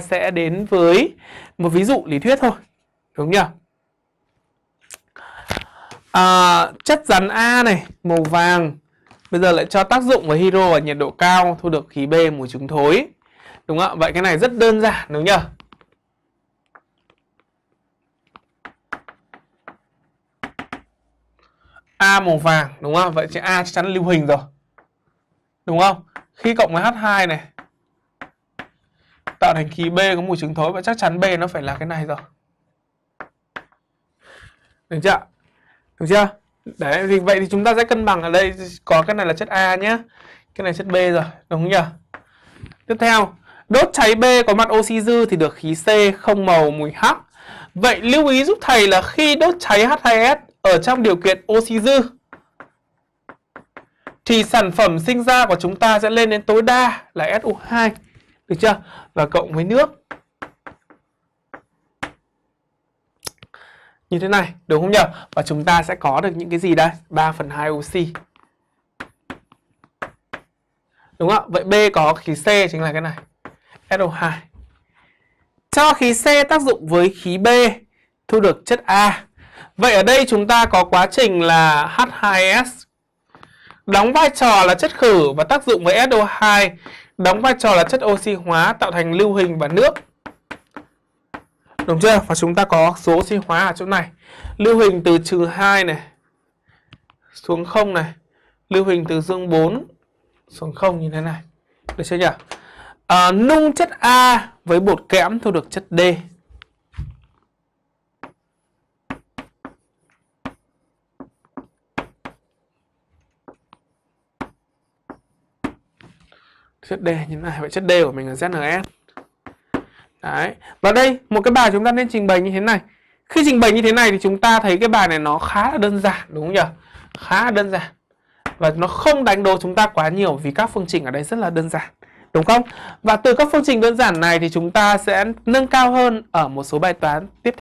sẽ đến với một ví dụ lý thuyết thôi. Đúng nhỉ? À, chất rắn A này, màu vàng Bây giờ lại cho tác dụng với hydro ở nhiệt độ cao thu được khí B mùi trứng thối. Đúng không ạ? Vậy cái này rất đơn giản đúng nhỉ? A màu vàng đúng không? Vậy thì A chắc chắn lưu hình rồi. Đúng không? Khi cộng với H2 này tạo thành khí B có mùi trứng thối và chắc chắn B nó phải là cái này rồi. Được chưa? Được chưa? Đấy, vì vậy thì chúng ta sẽ cân bằng ở đây có cái này là chất A nhé. Cái này chất B rồi, đúng không nhỉ? Tiếp theo, đốt cháy B có mặt oxy dư thì được khí C không màu mùi H. Vậy lưu ý giúp thầy là khi đốt cháy H2S ở trong điều kiện oxy dư thì sản phẩm sinh ra của chúng ta sẽ lên đến tối đa là SO2. Được chưa? Và cộng với nước như thế này, đúng không nhỉ? Và chúng ta sẽ có được những cái gì đây? 3 phần 2 oxy. Đúng không? Vậy B có khí C chính là cái này. SO2. Cho khí C tác dụng với khí B thu được chất A. Vậy ở đây chúng ta có quá trình là H2S đóng vai trò là chất khử và tác dụng với SO2 đóng vai trò là chất oxy hóa tạo thành lưu hình và nước. Đúng chưa? Và chúng ta có số oxy hóa ở chỗ này. Lưu hình từ trừ 2 này xuống 0 này. Lưu hình từ dương 4 xuống 0 như thế này. Được chưa nhỉ? À, nung chất A với bột kẽm thu được chất D. Chất D như thế này. Vậy chất D của mình là ZNS. Đấy. Và đây, một cái bài chúng ta nên trình bày như thế này. Khi trình bày như thế này thì chúng ta thấy cái bài này nó khá là đơn giản đúng không nhỉ? Khá là đơn giản. Và nó không đánh đố chúng ta quá nhiều vì các phương trình ở đây rất là đơn giản. Đúng không? Và từ các phương trình đơn giản này thì chúng ta sẽ nâng cao hơn ở một số bài toán tiếp theo.